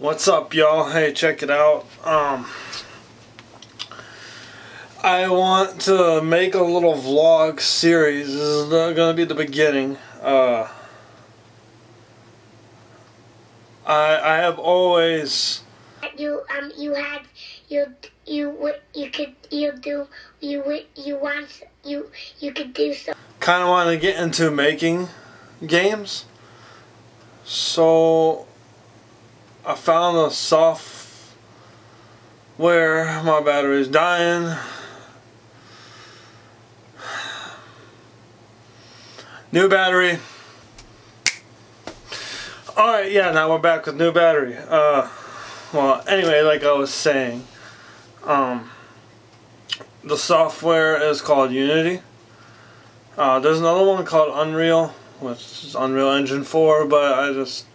What's up, y'all? Hey, check it out. Um, I want to make a little vlog series. This is going to be the beginning. Uh, I I have always you um you had you you you could you do you you want you you could do so kind of want to get into making games. So I found a software. My battery's dying. New battery. Alright, yeah, now we're back with new battery. Uh, well, anyway, like I was saying, um, the software is called Unity. Uh, there's another one called Unreal, which is Unreal Engine 4, but I just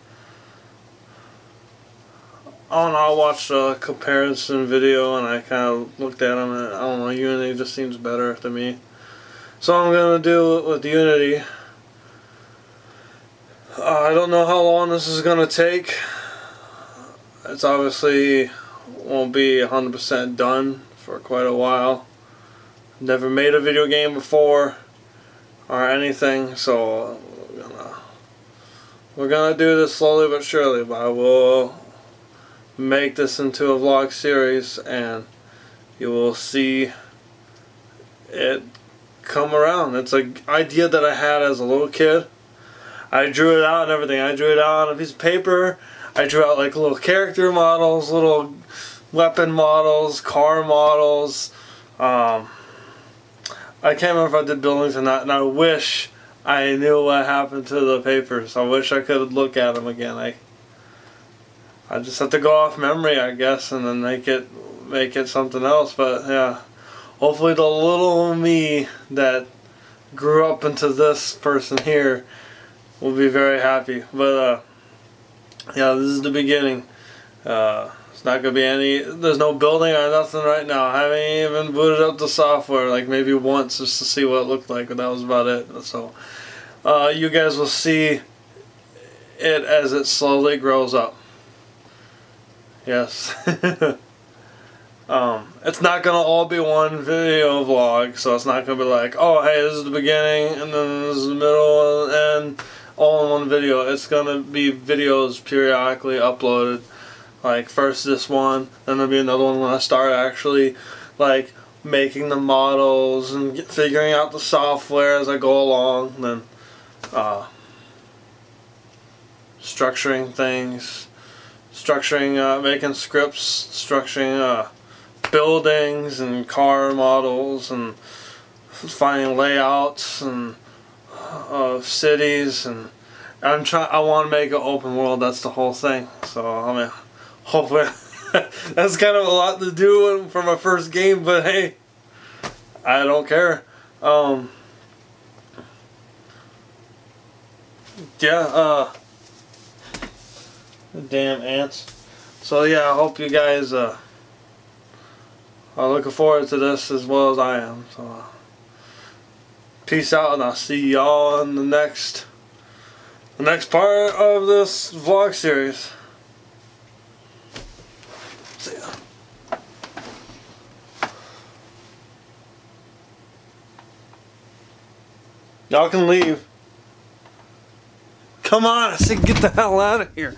Don't know, I watched a comparison video and I kind of looked at them and I don't know, Unity just seems better to me. So I'm going to do it with Unity. Uh, I don't know how long this is going to take. It's obviously won't be 100% done for quite a while. Never made a video game before or anything, so we're gonna, we're gonna do this slowly but surely, but I will make this into a vlog series and you will see it come around. It's an idea that I had as a little kid. I drew it out and everything. I drew it out on a piece of paper. I drew out like little character models, little weapon models, car models. Um, I can't remember if I did buildings or not, and I wish I knew what happened to the papers. I wish I could look at them again. I I just have to go off memory, I guess, and then make it make it something else. But yeah, hopefully the little me that grew up into this person here will be very happy. But uh, yeah, this is the beginning. Uh, it's not gonna be any. There's no building or nothing right now. I haven't even booted up the software like maybe once just to see what it looked like, but that was about it. So uh, you guys will see it as it slowly grows up. Yes. um, it's not gonna all be one video vlog, so it's not gonna be like, oh hey, this is the beginning, and then this is the middle, and all in one video. It's gonna be videos periodically uploaded. Like first this one, then there'll be another one when I start actually like making the models and get, figuring out the software as I go along. Then uh, structuring things structuring, uh, making scripts, structuring uh, buildings and car models and finding layouts and uh, cities and I'm trying. I want to make an open world. That's the whole thing. So I mean, hopefully that's kind of a lot to do for my first game. But hey, I don't care. Um, yeah. Uh, damn ants. So yeah, I hope you guys uh, are looking forward to this as well as I am. So uh, peace out, and I'll see y'all in the next the next part of this vlog series. See ya. Y'all can leave. Come on, I said get the hell out of here.